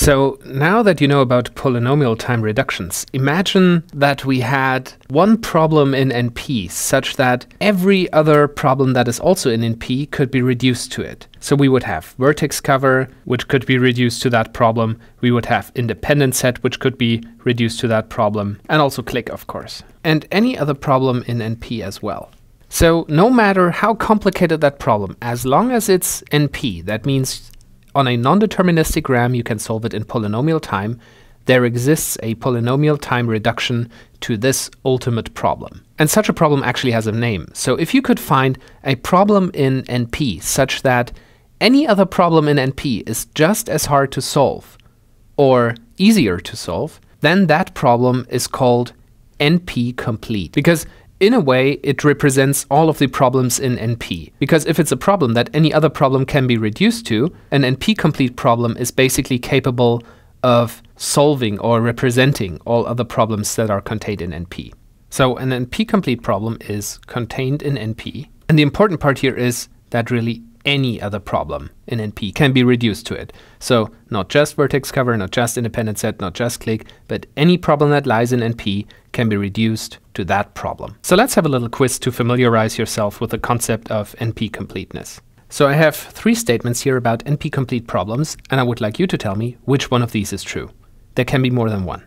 So now that you know about polynomial time reductions, imagine that we had one problem in NP such that every other problem that is also in NP could be reduced to it. So we would have vertex cover, which could be reduced to that problem. We would have independent set, which could be reduced to that problem, and also clique, of course. And any other problem in NP as well. So no matter how complicated that problem, as long as it's NP, that means on a non-deterministic RAM you can solve it in polynomial time, there exists a polynomial time reduction to this ultimate problem. And such a problem actually has a name. So if you could find a problem in NP such that any other problem in NP is just as hard to solve or easier to solve, then that problem is called NP complete. Because in a way, it represents all of the problems in NP. Because if it's a problem that any other problem can be reduced to, an NP-complete problem is basically capable of solving or representing all other problems that are contained in NP. So an NP-complete problem is contained in NP. And the important part here is that really any other problem in NP can be reduced to it. So not just vertex cover, not just independent set, not just clique, but any problem that lies in NP can be reduced to that problem. So let's have a little quiz to familiarize yourself with the concept of NP completeness. So I have three statements here about NP complete problems, and I would like you to tell me which one of these is true. There can be more than one.